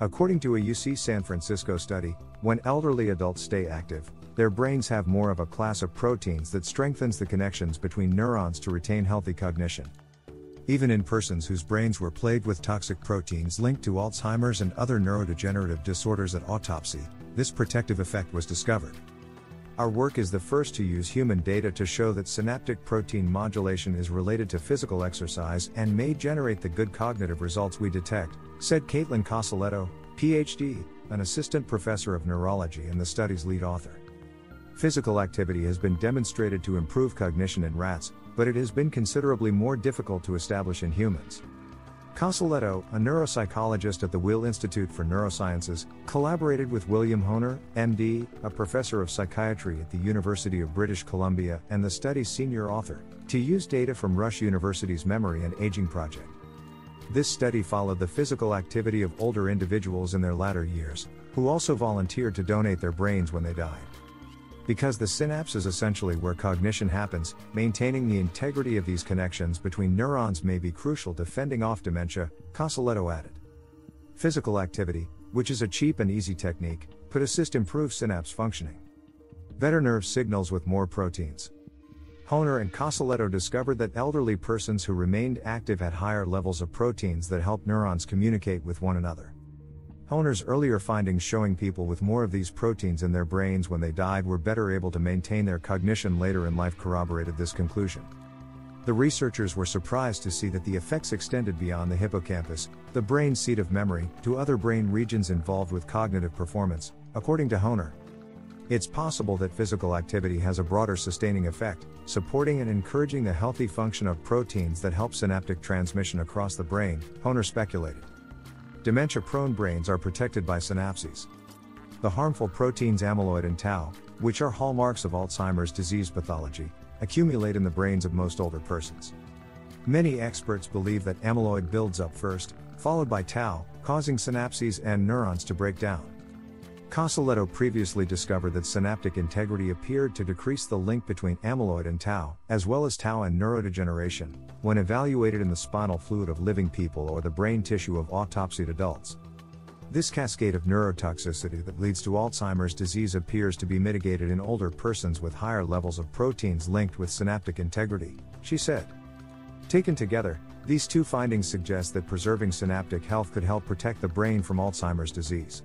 According to a UC San Francisco study, when elderly adults stay active, their brains have more of a class of proteins that strengthens the connections between neurons to retain healthy cognition. Even in persons whose brains were plagued with toxic proteins linked to Alzheimer's and other neurodegenerative disorders at autopsy, this protective effect was discovered. Our work is the first to use human data to show that synaptic protein modulation is related to physical exercise and may generate the good cognitive results we detect, said Kaitlin Casaletto, PhD, an assistant professor of neurology and the study's lead author. Physical activity has been demonstrated to improve cognition in rats, but it has been considerably more difficult to establish in humans. Casaletto, a neuropsychologist at the Weill Institute for Neurosciences, collaborated with William Honer, MD, a professor of psychiatry at the University of British Columbia and the study's senior author, to use data from Rush University's Memory and Aging Project. This study followed the physical activity of older individuals in their latter years, who also volunteered to donate their brains when they died. Because the synapse is essentially where cognition happens, maintaining the integrity of these connections between neurons may be crucial to fending off dementia, Casaletto added. Physical activity, which is a cheap and easy technique, could assist improve synapse functioning. Better nerve signals with more proteins. Honer and Casaletto discovered that elderly persons who remained active had higher levels of proteins that help neurons communicate with one another. Honer's earlier findings showing people with more of these proteins in their brains when they died were better able to maintain their cognition later in life corroborated this conclusion. The researchers were surprised to see that the effects extended beyond the hippocampus, the brain seat of memory, to other brain regions involved with cognitive performance, according to Honer. It's possible that physical activity has a broader sustaining effect, supporting and encouraging the healthy function of proteins that help synaptic transmission across the brain, Honer speculated. Dementia prone brains are protected by synapses. The harmful proteins amyloid and tau, which are hallmarks of Alzheimer's disease pathology, accumulate in the brains of most older persons. Many experts believe that amyloid builds up first, followed by tau, causing synapses and neurons to break down. Casaletto previously discovered that synaptic integrity appeared to decrease the link between amyloid and tau, as well as tau and neurodegeneration, when evaluated in the spinal fluid of living people or the brain tissue of autopsied adults. This cascade of neurotoxicity that leads to Alzheimer's disease appears to be mitigated in older persons with higher levels of proteins linked with synaptic integrity, she said. Taken together, these two findings suggest that preserving synaptic health could help protect the brain from Alzheimer's disease.